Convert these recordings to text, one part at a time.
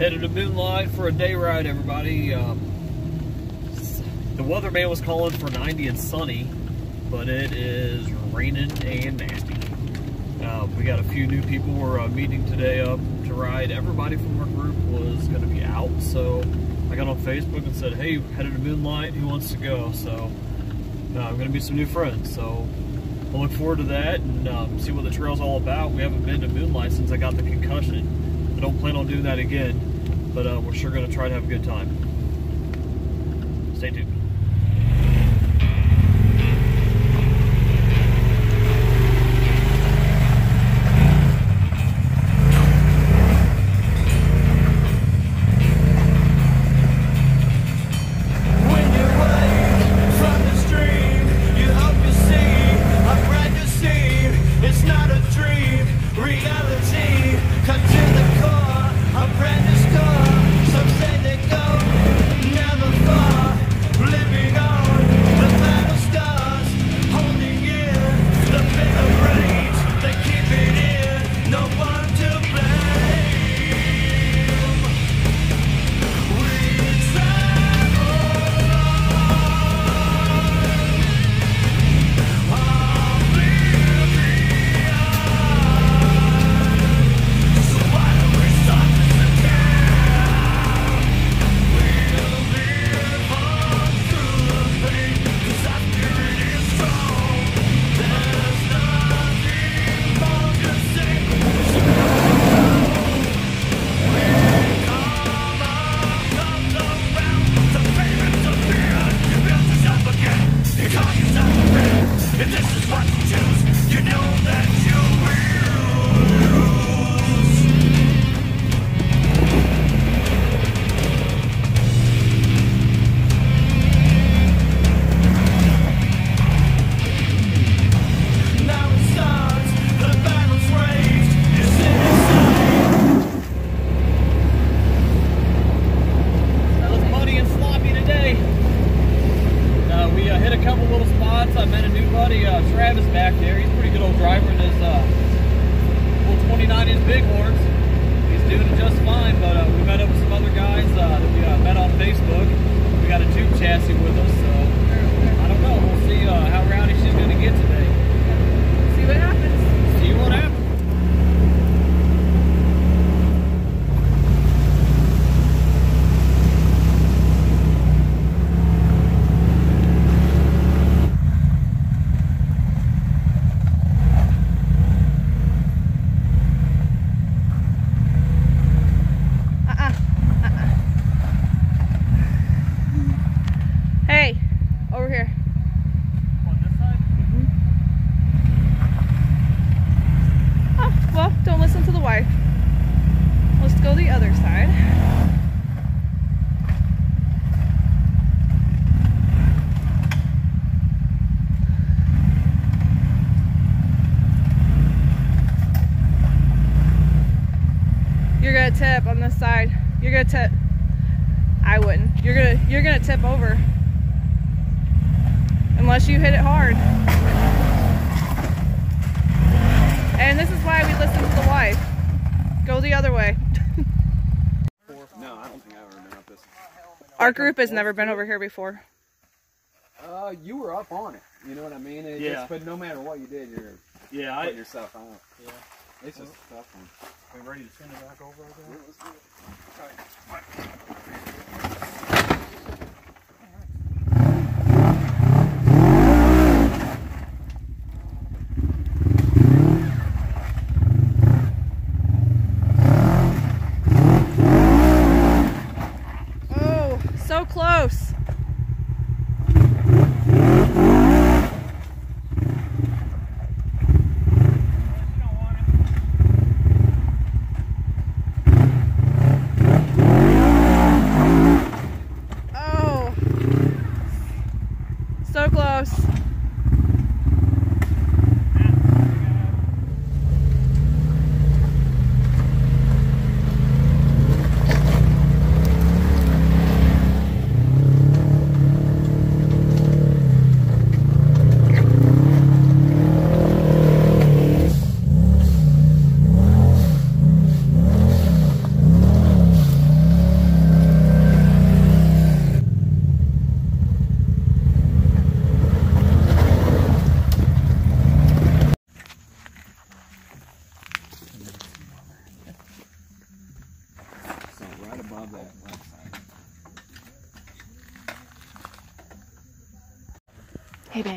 Headed to Moonlight for a day ride, everybody. Um, the weatherman was calling for 90 and sunny, but it is raining and nasty. Uh, we got a few new people we're uh, meeting today up to ride. Everybody from our group was going to be out, so I got on Facebook and said, hey, headed to Moonlight, who wants to go? So uh, I'm going to meet some new friends, so I look forward to that and um, see what the trail's all about. We haven't been to Moonlight since I got the concussion. I don't plan on doing that again, but uh, we're sure going to try to have a good time. Stay tuned. Back there. He's a pretty good old driver in his uh, little 29 inch Bighorns. He's doing just fine, but uh, we met up with some other guys uh, that we uh, met on Facebook. We got a tube chassis with us, so I don't know. We'll see uh, how rowdy she's going to get today. See what happens. See what happens. Uh-uh. Uh-uh. Hey, over here. On this side? Oh, well, don't listen to the wife. Let's go the other side. You're gonna tip on this side. You're gonna tip. I wouldn't. You're gonna you're gonna tip over. Unless you hit it hard. And this is why we listen to the wife. Go the other way. No, I don't think I've ever been up this. Our group has never been over here before. Uh, you were up on it. You know what I mean? It Yeah. Just, but no matter what you did, you're Yeah, putting yourself out. Yeah. It's just a tough one. we ready to turn it back over again? Oh,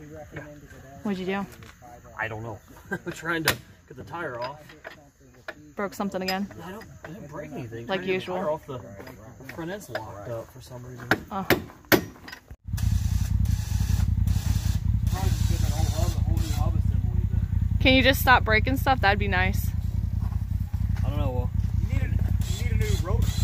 Okay. What'd you do? I don't know. I'm trying to get the tire off. Broke something again? I don't, I didn't break anything. Like usual. Off the, the front end's locked up for some reason. Oh. Can you just stop breaking stuff? That'd be nice. I don't know. Well, you need a, you need a new rotor.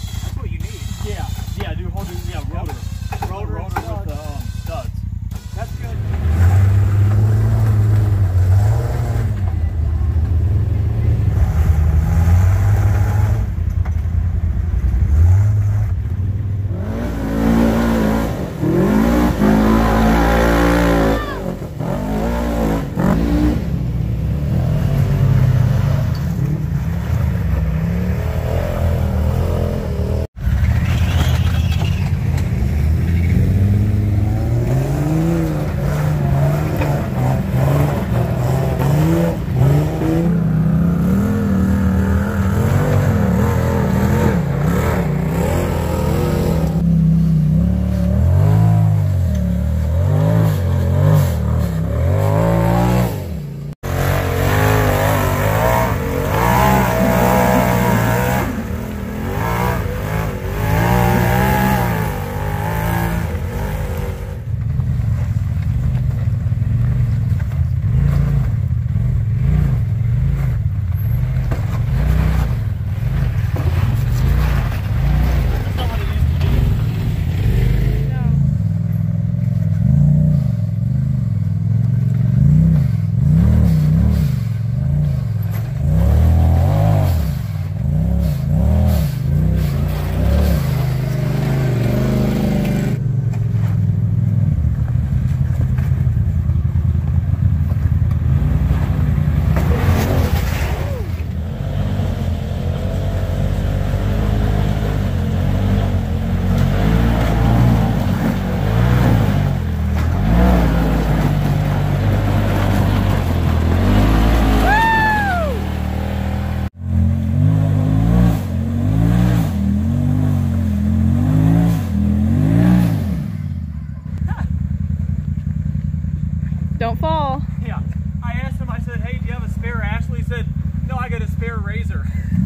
fair razor.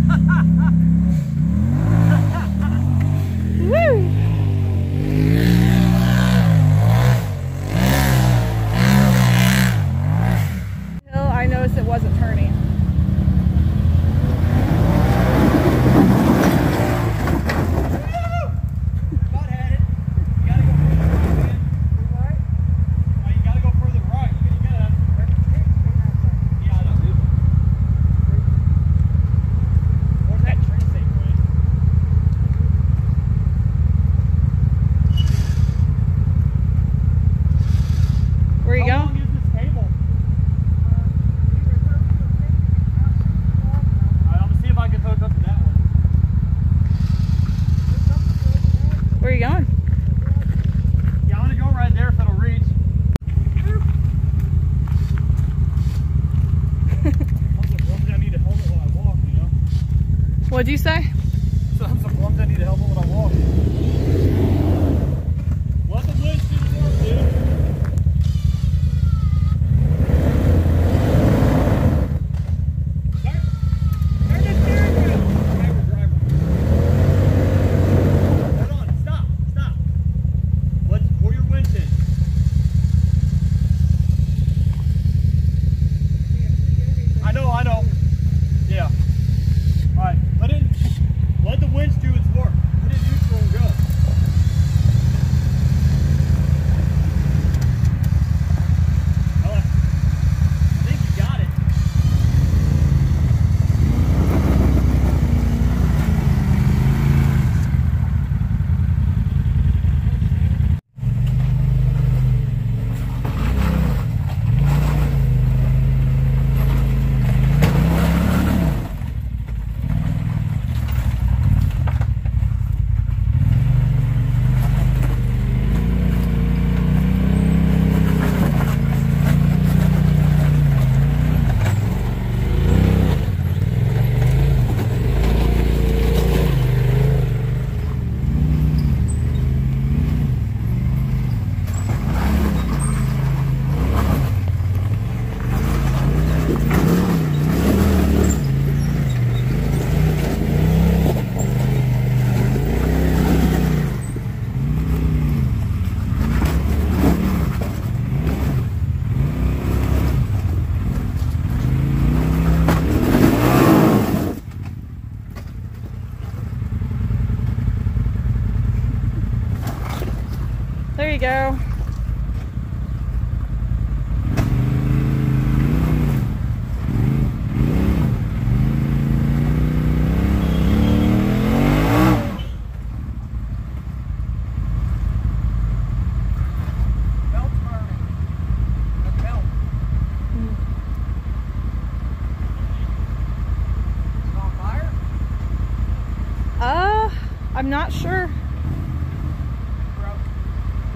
Do you say?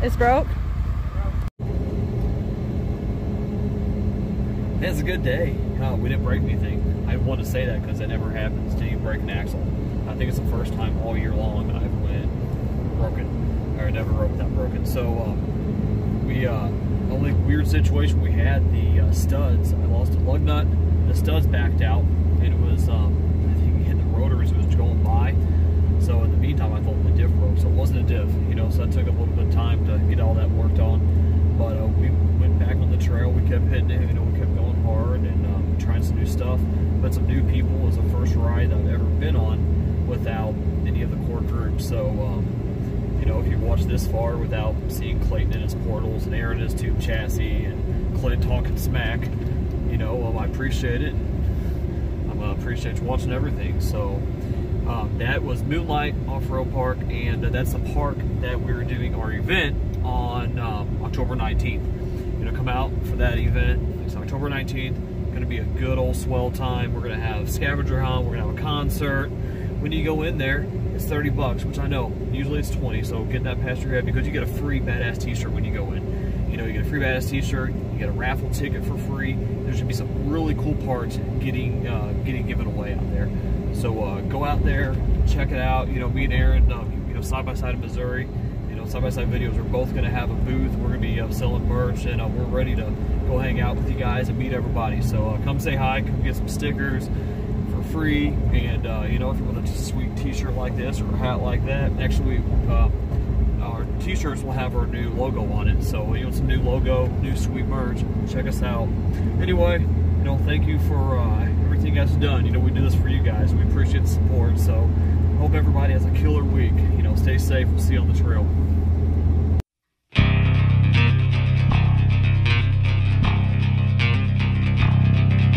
It's broke. bro. It's a good day. We didn't break anything. I want to say that because that never happens to you break an axle. I think it's the first time all year long I've went broken or never wrote without broken. So um, we uh, only weird situation we had the uh, studs. I lost a lug nut. The studs backed out, and it was um, I think it hit the rotors. It was going by. So in the meantime, I thought the diff broke. So it wasn't a diff, you know. So that took a little bit of time to get all that worked on. But uh, we went back on the trail. We kept hitting it. You know, we kept going hard and um, trying some new stuff. Met some new people. It was the first ride I've ever been on without any of the core group. So. Um, you know, if you watch this far without seeing Clayton in his portals and Aaron in his tube chassis and Clint talking smack, you know, um, I appreciate it. I uh, appreciate you watching everything. So um, that was Moonlight Off-Road Park, and uh, that's the park that we're doing our event on um, October 19th. You know, come out for that event. It's October 19th. Going to be a good old swell time. We're going to have scavenger hunt. We're going to have a concert. When you go in there, it's 30 bucks, which I know usually it's 20. So get that past your head because you get a free badass T-shirt when you go in. You know, you get a free badass T-shirt. You get a raffle ticket for free. There should be some really cool parts getting uh, getting given away out there. So uh, go out there, check it out. You know, me and Aaron, um, you know, side by side in Missouri. You know, side by side videos. We're both going to have a booth. We're going to be uh, selling merch, and uh, we're ready to go hang out with you guys and meet everybody. So uh, come say hi. Come get some stickers for free. And uh, you know, if you want a sweet T-shirt like this or a hat like that, actually, uh, our T-shirts will have our new logo on it. So you want some new logo, new sweet merch? Check us out. Anyway, you know, thank you for everything you guys have done. You know, we do this for you guys. We appreciate the support. So hope everybody has a killer week. You know, stay safe. We'll see you on the trail.